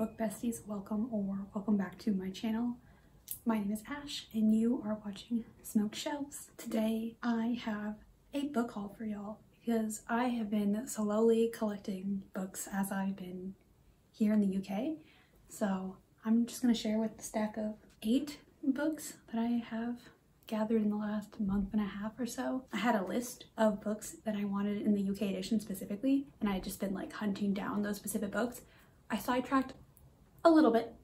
book besties, welcome or welcome back to my channel. My name is Ash and you are watching Smoked Shelves. Today I have a book haul for y'all because I have been slowly collecting books as I've been here in the UK. So I'm just gonna share with the stack of eight books that I have gathered in the last month and a half or so. I had a list of books that I wanted in the UK edition specifically, and I had just been like hunting down those specific books. I sidetracked a little bit,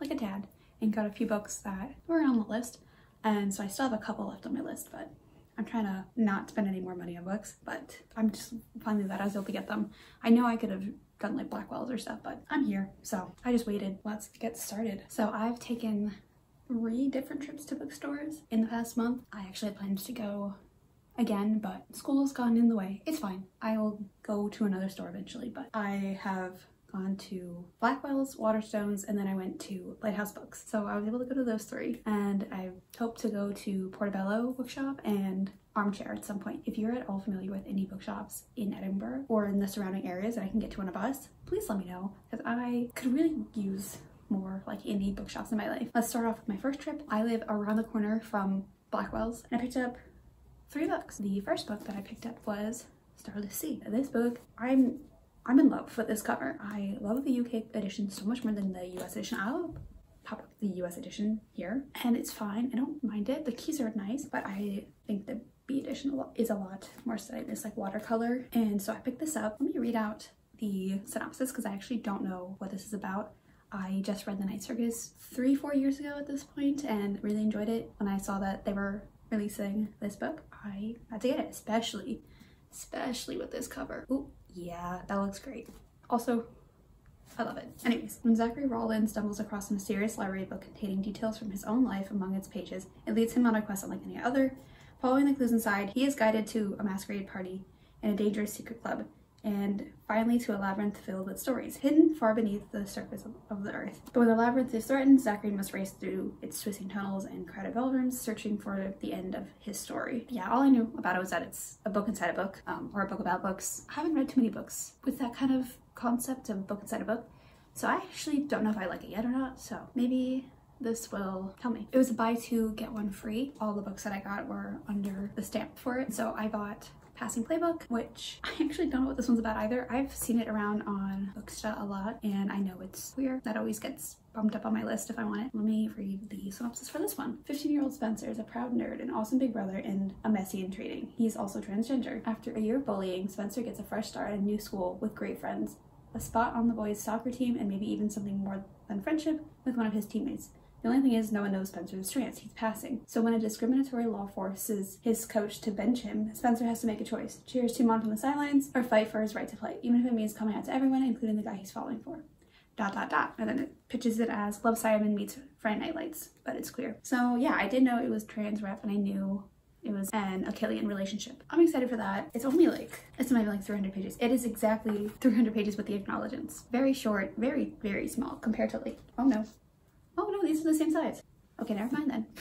like a tad, and got a few books that were on the list. And so I still have a couple left on my list, but I'm trying to not spend any more money on books, but I'm just finally glad I was able to get them. I know I could have done like Blackwells or stuff, but I'm here. So I just waited. Let's get started. So I've taken three different trips to bookstores in the past month. I actually planned to go again, but school's gone in the way. It's fine. I will go to another store eventually, but I have gone to Blackwell's, Waterstones, and then I went to Lighthouse Books. So I was able to go to those three, and I hope to go to Portobello Bookshop and Armchair at some point. If you're at all familiar with indie bookshops in Edinburgh or in the surrounding areas that I can get to on a bus, please let me know because I could really use more like indie bookshops in my life. Let's start off with my first trip. I live around the corner from Blackwell's and I picked up three books. The first book that I picked up was Starless Sea. This book, I'm I'm in love with this cover. I love the UK edition so much more than the US edition. I'll pop up the US edition here and it's fine. I don't mind it. The keys are nice, but I think the B edition is a lot more studied. It's like watercolor. And so I picked this up. Let me read out the synopsis because I actually don't know what this is about. I just read The Night Circus three, four years ago at this point and really enjoyed it. When I saw that they were releasing this book, I had to get it, especially, especially with this cover. Oh, yeah, that looks great. Also, I love it. Anyways, when Zachary Rawlins stumbles across a mysterious library book containing details from his own life among its pages, it leads him on a quest unlike any other. Following the clues inside, he is guided to a masquerade party in a dangerous secret club and finally to a labyrinth filled with stories, hidden far beneath the surface of the earth. But when the labyrinth is threatened, Zachary must race through its twisting tunnels and crowded ballrooms, searching for the end of his story. Yeah, all I knew about it was that it's a book inside a book, um, or a book about books. I haven't read too many books with that kind of concept of book inside a book, so I actually don't know if I like it yet or not, so maybe this will tell me. It was a buy two, get one free. All the books that I got were under the stamp for it, so I got Passing Playbook, which I actually don't know what this one's about either. I've seen it around on Booksta a lot and I know it's queer. That always gets bumped up on my list if I want it. Let me read the synopsis for this one. 15-year-old Spencer is a proud nerd, an awesome big brother, and a messy in trading. He's also transgender. After a year of bullying, Spencer gets a fresh start at a new school with great friends, a spot on the boys' soccer team, and maybe even something more than friendship with one of his teammates. The only thing is, no one knows Spencer's trans. He's passing. So when a discriminatory law forces his coach to bench him, Spencer has to make a choice. Cheers to him from the sidelines or fight for his right to play, even if it means coming out to everyone, including the guy he's falling for. Dot, dot, dot. And then it pitches it as Love Simon meets Friday Night Lights, but it's queer. So yeah, I did know it was trans rep and I knew it was an Achillean relationship. I'm excited for that. It's only like, it's maybe like 300 pages. It is exactly 300 pages with the acknowledgements. Very short, very, very small compared to like, oh no, oh no, these are the same size. Okay, never mind then.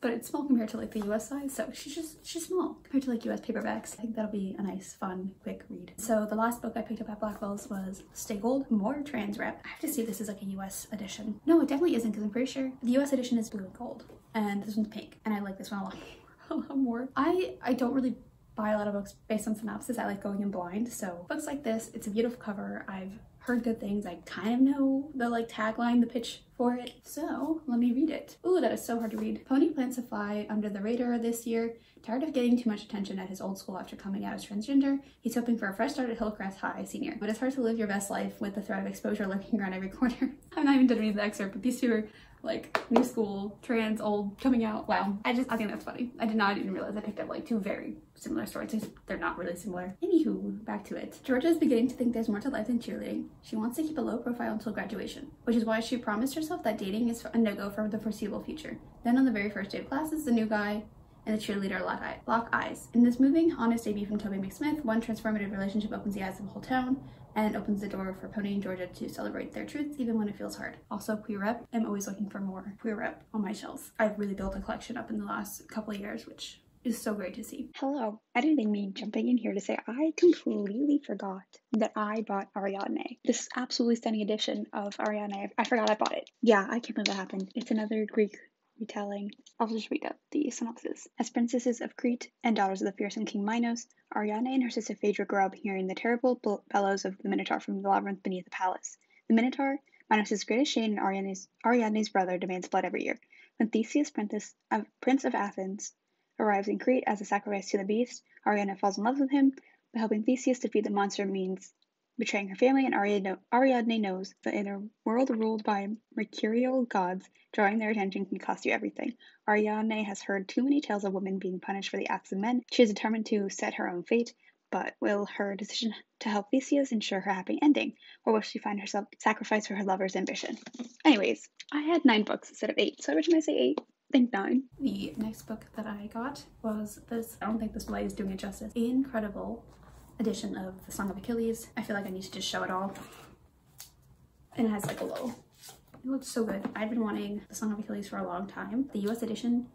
but it's small compared to like the US size, so she's just, she's small compared to like US paperbacks. I think that'll be a nice, fun, quick read. So the last book I picked up at Blackwell's was Stay Gold, more trans rep. I have to see if this is like a US edition. No, it definitely isn't because I'm pretty sure the US edition is blue and gold and this one's pink and I like this one a lot, a lot more. I, I don't really buy a lot of books based on synopsis. I like going in blind. So books like this, it's a beautiful cover. I've heard good things. I kind of know the like tagline, the pitch for it. So let me read it. Ooh, that is so hard to read. Pony plans to fly under the radar this year. Tired of getting too much attention at his old school after coming out as transgender, he's hoping for a fresh start at Hillcrest High Senior. But it's hard to live your best life with the threat of exposure lurking around every corner. I'm not even done reading the excerpt, but these two are like new school, trans, old, coming out. Wow. I just, I think that's funny. I did not even realize I picked up like two very similar stories. They're not really similar. Anywho, back to it. Georgia is beginning to think there's more to life than cheerleading. She wants to keep a low profile until graduation, which is why she promised herself that dating is a no-go for the foreseeable future. Then on the very first day of classes, the new guy and the cheerleader lock, eye, lock eyes. In this moving, honest debut from Tobly McSmith, one transformative relationship opens the eyes of the whole town and opens the door for Pony and Georgia to celebrate their truths even when it feels hard. Also, queer rep. I'm always looking for more queer rep on my shelves. I've really built a collection up in the last couple of years, which is so great to see. Hello, editing me jumping in here to say I completely forgot that I bought Ariadne. This absolutely stunning edition of Ariadne. I forgot I bought it. Yeah, I can't believe that happened. It's another Greek retelling. I'll just read out the synopsis. As princesses of Crete and daughters of the fearsome King Minos, Ariadne and her sister Phaedra grow up hearing the terrible bellows of the Minotaur from the labyrinth beneath the palace. The Minotaur, Minos' greatest shame and Ariadne's, Ariadne's brother, demands blood every year. When Theseus, Prince of Athens, arrives in Crete as a sacrifice to the beast. Ariadne falls in love with him, but helping Theseus defeat the monster means betraying her family, and Ariadne, knows that in a world ruled by mercurial gods, drawing their attention can cost you everything. Ariadne has heard too many tales of women being punished for the acts of men. She is determined to set her own fate, but will her decision to help Theseus ensure her happy ending, or will she find herself sacrificed for her lover's ambition? Anyways, I had nine books instead of eight, so every time I say eight, think nine. The next book that I got was this, I don't think this light is doing it justice, incredible edition of The Song of Achilles. I feel like I need to just show it all. And it has like a low. It looks so good. I've been wanting The Song of Achilles for a long time. The US edition,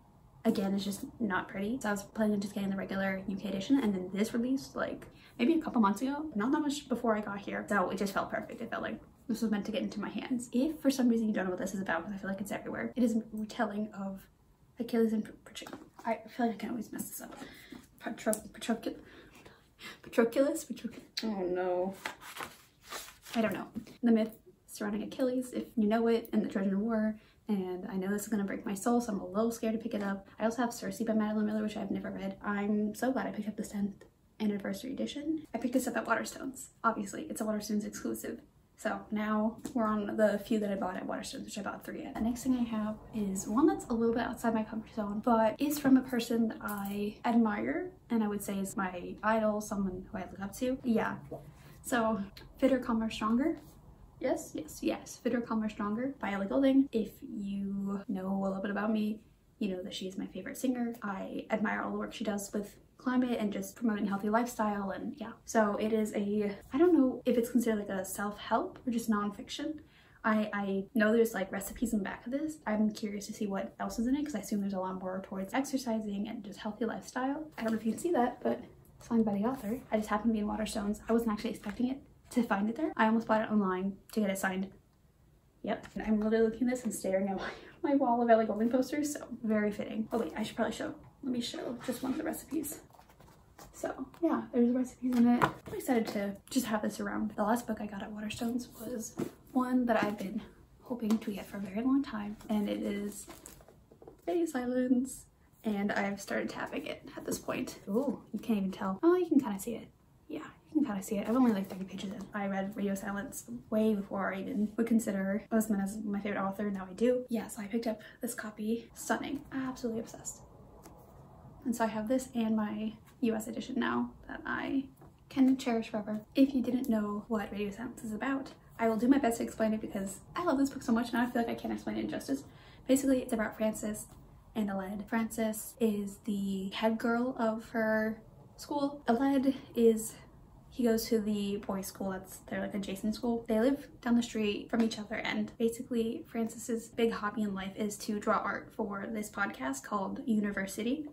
again, is just not pretty. So I was planning on just getting the regular UK edition and then this released like maybe a couple months ago. Not that much before I got here. So it just felt perfect. It felt like this was meant to get into my hands. If for some reason you don't know what this is about, because I feel like it's everywhere, it is a retelling of Achilles and Patroclus. I feel like I can always mess this up. Patroclus. Patroclus? Patroclus? Oh no. I don't know. The myth surrounding Achilles, if you know it, and the Trojan War, and I know this is gonna break my soul, so I'm a little scared to pick it up. I also have Circe by Madeline Miller, which I've never read. I'm so glad I picked up this 10th anniversary edition. I picked this up at Waterstones. Obviously, it's a Waterstones exclusive. So now we're on the few that I bought at Waterstones, which I bought three at. The next thing I have is one that's a little bit outside my comfort zone, but is from a person that I admire and I would say is my idol, someone who I look up to. Yeah. So Fitter, Calmer, Stronger. Yes, yes, yes. Fitter, Calmer, Stronger by Ellie Goulding. If you know a little bit about me, you know that she is my favorite singer. I admire all the work she does with climate and just promoting healthy lifestyle and yeah. So it is a, I don't know if it's considered like a self-help or just nonfiction. I, I know there's like recipes in the back of this. I'm curious to see what else is in it because I assume there's a lot more towards exercising and just healthy lifestyle. I don't know if you can see that, but signed by the author. I just happened to be in Waterstones. I wasn't actually expecting it to find it there. I almost bought it online to get it signed. Yep, and I'm literally looking at this and staring at my, my wall of Ellie Goulding posters, so very fitting. Oh wait, I should probably show, let me show just one of the recipes. So yeah, there's recipes in it. I'm excited to just have this around. The last book I got at Waterstones was one that I've been hoping to get for a very long time and it is Radio Silence and I've started tapping it at this point. Oh, you can't even tell. Oh, you can kind of see it. Yeah, you can kind of see it. I've only like 30 pages in. I read Radio Silence way before I even would consider Oseman as my favorite author. Now I do. Yeah, so I picked up this copy. Stunning. Absolutely obsessed. And so I have this and my US edition now that I can cherish forever. If you didn't know what Radio Silence is about, I will do my best to explain it because I love this book so much and I feel like I can't explain it in justice. Basically, it's about Frances and Aled. Frances is the head girl of her school. Aled is he goes to the boys school that's they're like adjacent school they live down the street from each other and basically frances's big hobby in life is to draw art for this podcast called Universe City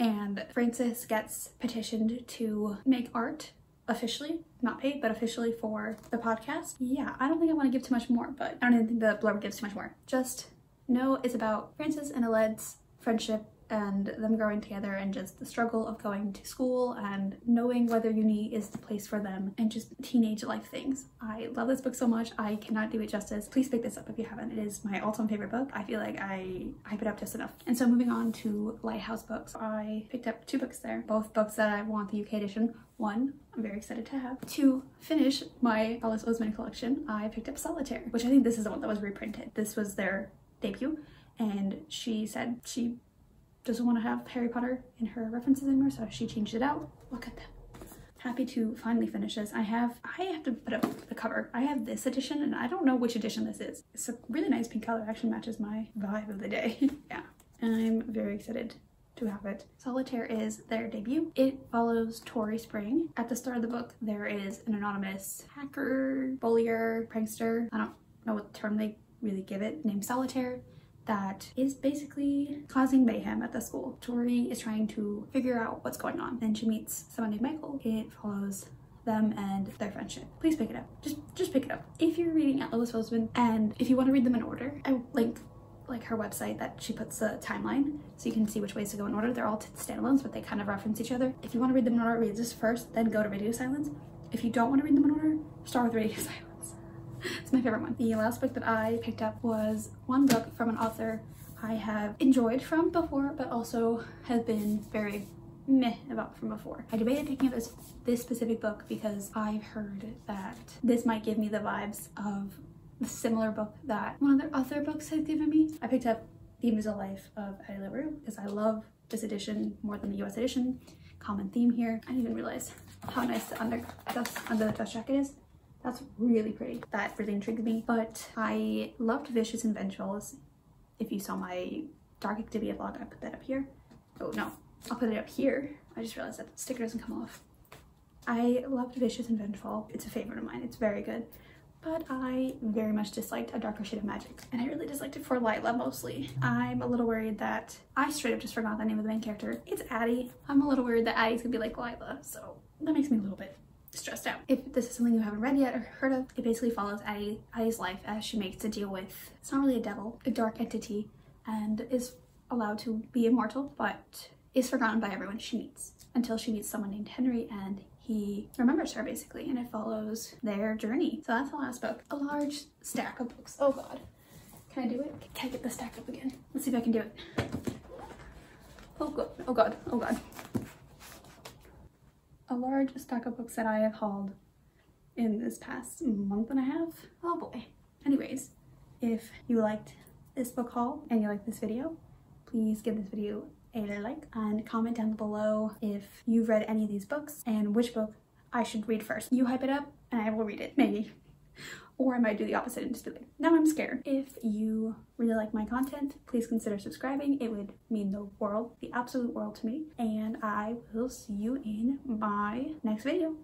and Frances gets petitioned to make art officially, not paid, but officially for the podcast. Yeah, I don't think I want to give too much more, but I don't even think the blurb gives too much more. Just know it's about Frances and Aled's friendship and them growing together and just the struggle of going to school and knowing whether uni is the place for them and just teenage life things. I love this book so much. I cannot do it justice. Please pick this up if you haven't. It is my all-time favorite book. I feel like I hype it up just enough. And so moving on to Lighthouse books, I picked up two books there, both books that I want the UK edition. One, I'm very excited to have. To finish my Alice Oseman collection, I picked up Solitaire, which I think this is the one that was reprinted. This was their debut and she said she doesn't want to have Harry Potter in her references anymore, so she changed it out. Look at them. Happy to finally finish this. I have, I have to put up the cover. I have this edition and I don't know which edition this is. It's a really nice pink color, actually matches my vibe of the day. yeah, I'm very excited to have it. Solitaire is their debut. It follows Tori Spring. At the start of the book, there is an anonymous hacker, bullier, prankster, I don't know what term they really give it, named Solitaire that is basically causing mayhem at the school. Tori is trying to figure out what's going on. Then she meets someone named Michael. It follows them and their friendship. Please pick it up. Just just pick it up. If you're reading Alice Oseman and if you want to read them in order, I link like her website that she puts the timeline so you can see which ways to go in order. They're all standalones, but they kind of reference each other. If you want to read them in order, read this first, then go to Radio Silence. If you don't want to read them in order, start with Radio Silence. It's my favorite one. The last book that I picked up was one book from an author I have enjoyed from before, but also has been very meh about from before. I debated picking up this, this specific book because I've heard that this might give me the vibes of the similar book that one of the other books has given me. I picked up The Invisible Life of Addie LaRue because I love this edition more than the US edition. Common theme here. I didn't even realize how nice the under, dust, under the dust jacket is. That's really pretty. That really intrigued me. But I loved Vicious and Vengeful. If you saw my Dark Academia vlog, I put that up here. Oh no, I'll put it up here. I just realized that the sticker doesn't come off. I loved Vicious and Vengeful. It's a favorite of mine. It's very good. But I very much disliked A Darker Shade of Magic. And I really disliked it for Lila mostly. I'm a little worried that I straight up just forgot the name of the main character. It's Addie. I'm a little worried that Addie's gonna be like Lila. So that makes me a little bit stressed out. If this is something you haven't read yet or heard of, it basically follows Addie, Addie's life as she makes to deal with, it's not really a devil, a dark entity, and is allowed to be immortal, but is forgotten by everyone she meets until she meets someone named Henry and he remembers her basically and it follows their journey. So that's the last book. A large stack of books. Oh god. Can I do it? Can I get the stack up again? Let's see if I can do it. Oh god. Oh god. Oh god. Large stack of books that I have hauled in this past month and a half. Oh boy. Anyways, if you liked this book haul and you like this video, please give this video a like and comment down below if you've read any of these books and which book I should read first. You hype it up and I will read it, maybe. Or I might do the opposite and just be like, now I'm scared. If you really like my content, please consider subscribing. It would mean the world, the absolute world to me. And I will see you in my next video.